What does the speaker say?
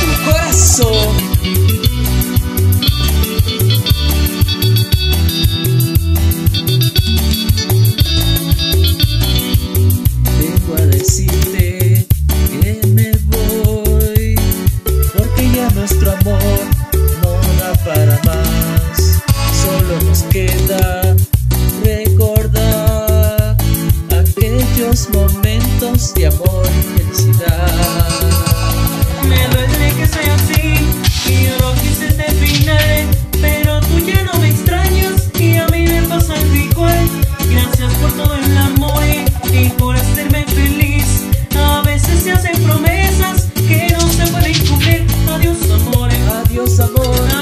tu corazón. Vengo a decirte que me voy, porque ya nuestro amor no da para más, solo nos queda recordar aquellos momentos de amor y felicidad. sabor.